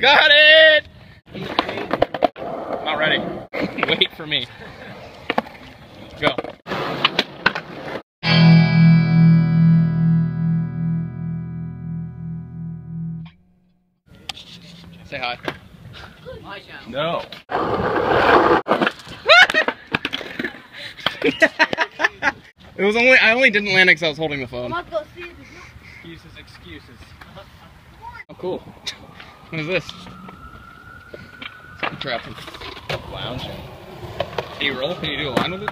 Got it! Not ready. Wait for me. Go. Say hi. No. It was only I only didn't land because I was holding the phone. Let's go see. Excuses, excuses. Oh, cool. What is this? Trapping. Lounging. Can you roll? Can you do a line with it?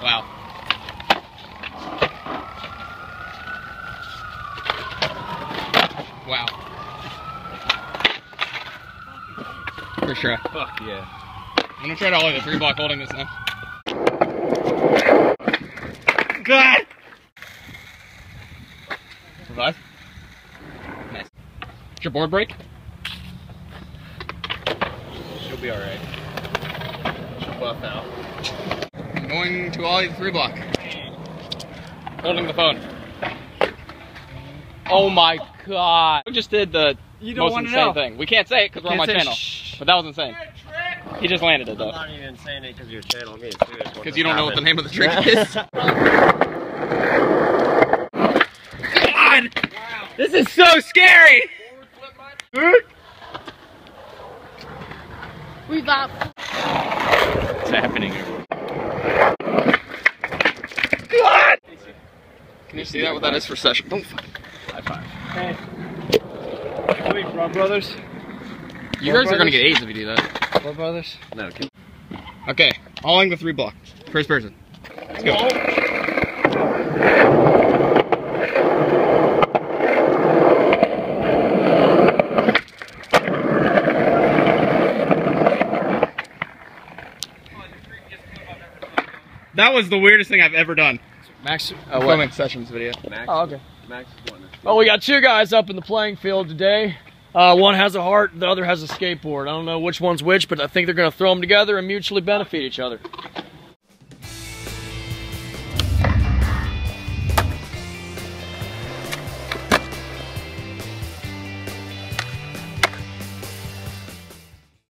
Wow. Wow. For sure. Fuck yeah. I'm gonna try to ollie the three block holding this now. Did your board break? She'll be alright. She'll buff out. I'm going to ollie the three block. Holding the phone. Oh my god. We just did the You don't most insane thing. We can't say it because we're on my channel. But that was insane. He just landed it though. I'm though. not even saying it because your channel. I'm serious. Because you don't know what the name of the trick is. God! This is so scary! We got What's happening here? God! Can you see that? What that is for session? Don't fuck. High five. Hey. Wait, Frog Brothers? You guys are gonna get AIDS if you do that. Frog Brothers? No, okay. Okay, hauling the three block. First person. Let's go. That was the weirdest thing I've ever done. Max. Oh, Filming sessions video. Max, Oh, okay. Max is Well, we got two guys up in the playing field today. Uh, one has a heart, the other has a skateboard. I don't know which one's which, but I think they're going to throw them together and mutually benefit each other.